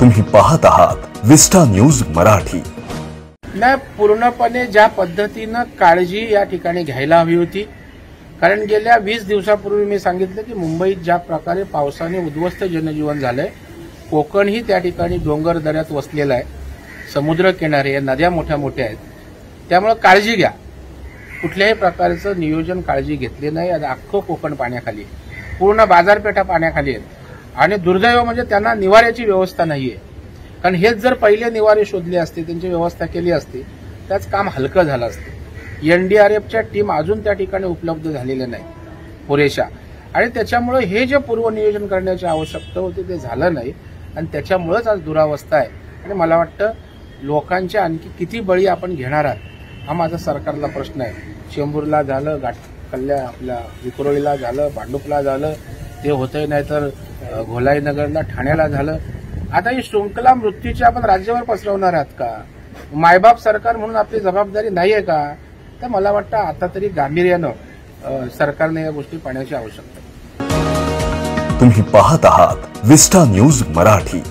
तुम्ही पाहत आहात विस्टा न्यूज मराठी. नाही पूर्णपणे ज्या पद्धतीनं काळजी या ठिकाणी घ्यायला हवी होती कारण गेल्या वीस दिवसापूर्वी मी सांगितलं की मुंबईत ज्या प्रकारे पावसाने उद्ध्वस्त जनजीवन झालंय कोकणही त्या ठिकाणी डोंगर दऱ्यात वसलेलं आहे समुद्र किनारे नद्या मोठ्या मोठ्या आहेत. त्यामुळं काळजी घ्या. कुठल्याही प्रकारचं नियोजन काळजी घेतली नाही आणि अख्खं कोकण पाण्याखाली पूर्ण बाजारपेठा पाण्याखाली आहेत. आणि दुर्दैव म्हणजे त्यांना निवाऱ्याची व्यवस्था नाहीये. कारण हेच जर पहिले निवारे शोधले असते त्यांची व्यवस्था केली असती त्याच काम हलकं झालं असतं. एनडीआरएफच्या टीम अजून त्या ठिकाणी उपलब्ध झालेल्या नाही पुरेशा. आणि त्याच्यामुळे हे जे पूर्वनियोजन करण्याची आवश्यकता होती ते झालं नाही. आणि त्याच्यामुळेच आज दुरावस्था आहे. आणि मला वाटतं लोकांचे आणखी किती बळी आपण घेणार आहात हा माझा सरकारला प्रश्न आहे. चेंबूरला झालं घाट कल्ल्या आपल्या विक्रोळीला झालं भांडुपला झालं ते होतंय नाहीतर तर घोलाईनगरला ठाण्याला झालं. आता ही शृंखला मृत्यूची आपण राज्यभर पसरवणार आहात का? मायबाप सरकार म्हणून आपली जबाबदारी नाही आहे का? तर मला वाटतं आता तरी गांभीर्यानं सरकारने या गोष्टी पाहण्याची आवश्यकता तुम्ही पाहत आहात विस्टा न्यूज मराठी.